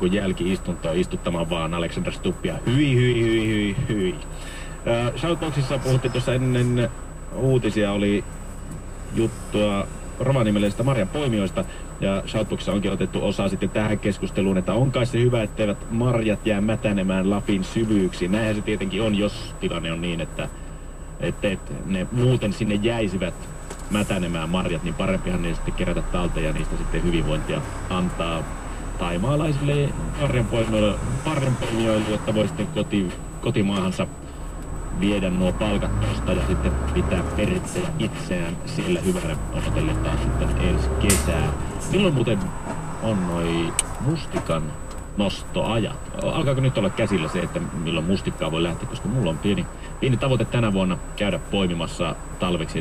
kun jälki-istuntoa istuttamaan vaan Alexander Stuppia. Hyi, hyi, hyi, hyi, hyi. Shoutboxissa puhuttiin tuossa ennen uutisia, oli juttua Rovaniemellisestä marjan poimijoista. Ja Shoutboxissa onkin otettu osa sitten tähän keskusteluun, että on kai se hyvä, etteivät marjat jää mätänemään Lapin syvyyksiin. Näinhän se tietenkin on, jos tilanne on niin, että, että, että ne muuten sinne jäisivät mätänemään marjat, niin parempihan ne sitten kerätä talteen ja niistä sitten hyvinvointia antaa taimaalaisille parrenpoimijoille, jotta voi sitten koti, kotimaahansa viedä nuo palkat tosta ja sitten pitää perittäjä itseään sillä hyvällä odotelle sitten ensi kesää. Milloin muuten on noi mustikan nostoajat? Alkaako nyt olla käsillä se, että milloin mustikkaa voi lähteä, koska mulla on pieni, pieni tavoite tänä vuonna käydä poimimassa talveksi